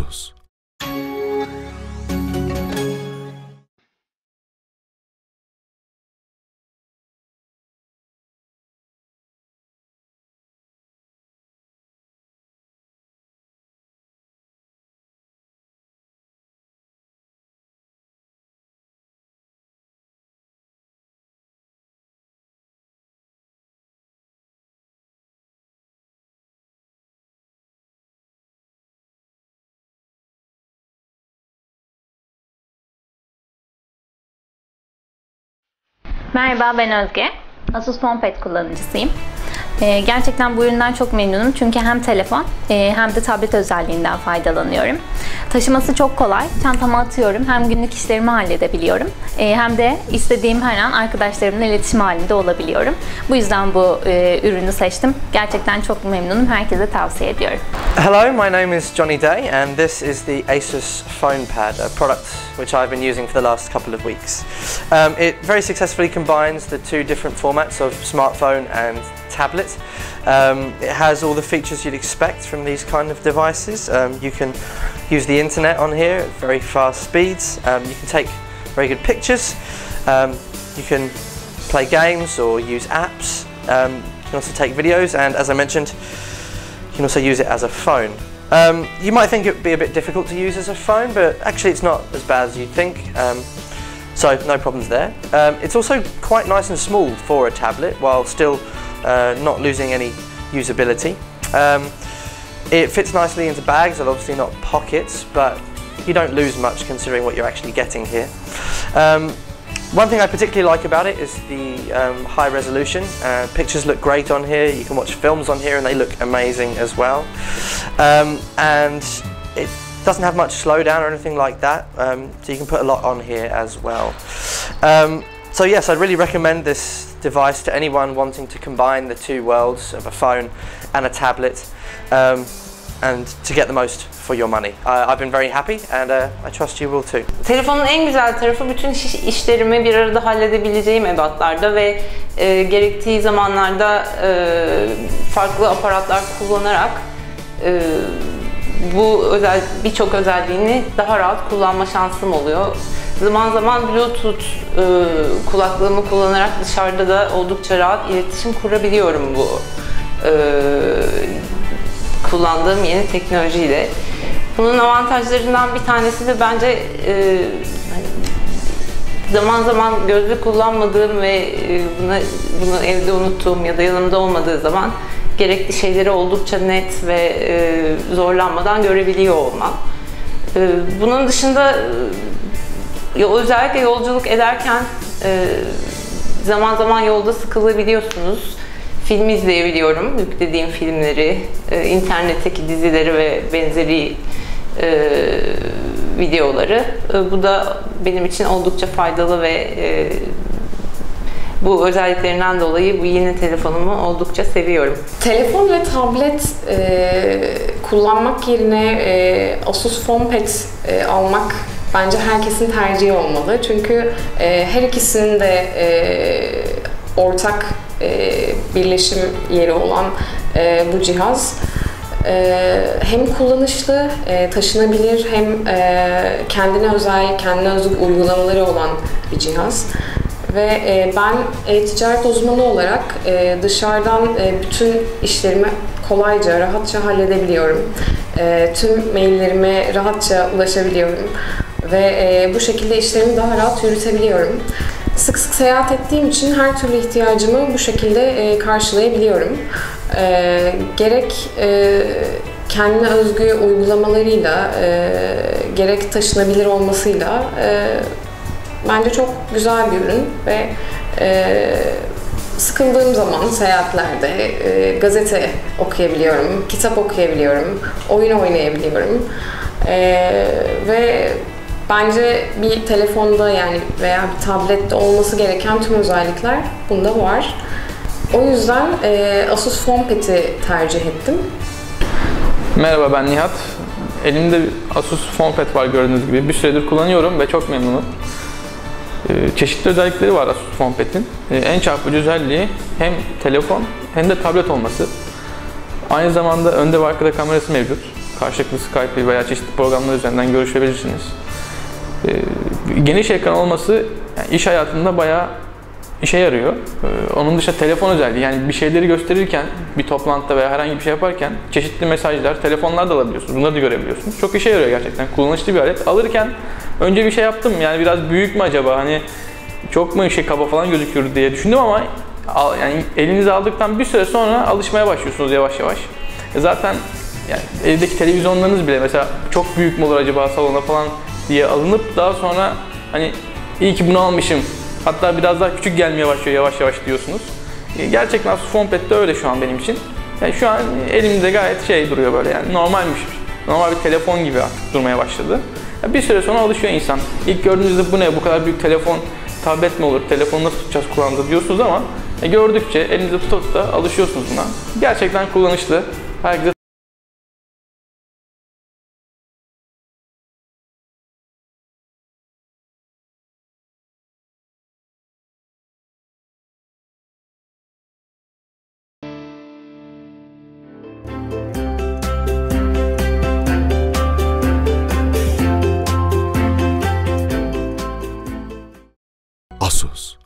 Asus. Merhaba ben Özge. Asus HomePad kullanıcısıyım. Ee, gerçekten bu üründen çok memnunum çünkü hem telefon e, hem de tablet özelliğinden faydalanıyorum. Taşıması çok kolay. Çantama atıyorum. Hem günlük işlerimi halledebiliyorum. E, hem de istediğim her an arkadaşlarımla iletişim halinde olabiliyorum. Bu yüzden bu e, ürünü seçtim. Gerçekten çok memnunum. Herkese tavsiye ediyorum. Hello, my name is Johnny Day, and this is the Asus PhonePad, a product which I've been using for the last couple of weeks. Um, it very successfully combines the two different formats of smartphone and tablet. Um, it has all the features you'd expect from these kind of devices. Um, you can use the internet on here at very fast speeds. Um, you can take very good pictures. Um, you can play games or use apps. Um, you can also take videos, and as I mentioned, you can also use it as a phone. Um, you might think it would be a bit difficult to use as a phone, but actually it's not as bad as you'd think. So no problems there. It's also quite nice and small for a tablet, while still uh, not losing any usability. Um, it fits nicely into bags, and obviously not pockets, but you don't lose much considering what you're actually getting here. Um, one thing I particularly like about it is the um, high resolution. Uh, pictures look great on here. You can watch films on here and they look amazing as well. Um, and it doesn't have much slowdown or anything like that, um, so you can put a lot on here as well. So yes, I'd really recommend this device to anyone wanting to combine the two worlds of a phone and a tablet um, and to get the most for your money. Uh, I've been very happy and uh, I trust you will too. Telefonun en güzel tarafı bütün iş- işlerimi bir arada halledebileceğim ebatlarda ve e, gerektiği zamanlarda e, farklı aparatlar kullanarak e, bu özel birçok özelliğini daha rahat kullanma şansım oluyor. Zaman zaman Bluetooth e, kulaklığımı kullanarak dışarıda da oldukça rahat iletişim kurabiliyorum bu e, kullandığım yeni teknolojiyle. Bunun avantajlarından bir tanesi de bence e, hani zaman zaman gözlük kullanmadığım ve e, buna, bunu evde unuttuğum ya da yanımda olmadığı zaman gerekli şeyleri oldukça net ve e, zorlanmadan görebiliyor olmam. E, bunun dışında özellikle yolculuk ederken e, zaman zaman yolda sıkılabiliyorsunuz. Film izleyebiliyorum, yüklediğim filmleri, e, internetteki dizileri ve benzeri e, videoları. E, bu da benim için oldukça faydalı ve e, bu özelliklerinden dolayı bu yeni telefonumu oldukça seviyorum. Telefon ve tablet e, kullanmak yerine e, Asus PhonePad e, almak bence herkesin tercihi olmalı. Çünkü e, her ikisinin de e, ortak e, birleşim yeri olan e, bu cihaz e, hem kullanışlı, e, taşınabilir hem e, kendine özel, kendine özgü uygulamaları olan bir cihaz. Ve e, ben e-ticaret uzmanı olarak e, dışarıdan e, bütün işlerimi kolayca, rahatça halledebiliyorum. E, tüm maillerime rahatça ulaşabiliyorum. Ve e, bu şekilde işlerimi daha rahat yürütebiliyorum. Sık sık seyahat ettiğim için her türlü ihtiyacımı bu şekilde e, karşılayabiliyorum. E, gerek e, kendine özgü uygulamalarıyla, e, gerek taşınabilir olmasıyla e, Bence çok güzel bir ürün ve e, sıkıldığım zaman seyahatlerde e, gazete okuyabiliyorum, kitap okuyabiliyorum, oyun oynayabiliyorum. E, ve bence bir telefonda yani veya bir tablette olması gereken tüm özellikler bunda var. O yüzden e, Asus PhonePad'i tercih ettim. Merhaba ben Nihat. Elimde Asus PhonePad var gördüğünüz gibi. Bir süredir kullanıyorum ve çok memnunum. Ee, Çeşitli özellikleri var Asus PhonePad'in. Ee, En çarpıcı özelliği hem telefon hem de tablet olması. Aynı zamanda önde ve arkada kamerası mevcut. karşılıklı Skype veya çeşitli programlar üzerinden görüşebilirsiniz. Geniş ekran olması yani iş hayatında bayağı işe yarıyor. Ee, onun dışında telefon özelliği yani bir şeyleri gösterirken bir toplantıda veya herhangi bir şey yaparken çeşitli mesajlar, telefonlar da alabiliyorsunuz. Bunları da görebiliyorsunuz. Çok işe yarıyor gerçekten. Kullanışlı bir alet. Alırken önce bir şey yaptım yani biraz büyük mü acaba hani çok mu şey kaba falan gözüküyor diye düşündüm ama yani elinize aldıktan bir süre sonra alışmaya başlıyorsunuz yavaş yavaş. E zaten yani evdeki televizyonlarınız bile mesela çok büyük mü olur acaba salona falan diye alınıp daha sonra hani iyi ki bunu almışım hatta biraz daha küçük gelmeye başlıyor yavaş yavaş diyorsunuz. E gerçekten FonePad de öyle şu an benim için. Yani şu an elimde gayet şey duruyor böyle yani normalmiş. Normal bir telefon gibi artık durmaya başladı. Bir süre sonra alışıyor insan. İlk gördüğünüzde bu ne bu kadar büyük telefon tablet mi olur, telefonu nasıl tutacağız kulağımıza diyorsunuz ama e, gördükçe elinizde tuta tuta alışıyorsunuz buna. Gerçekten kullanışlı. Herkese Asus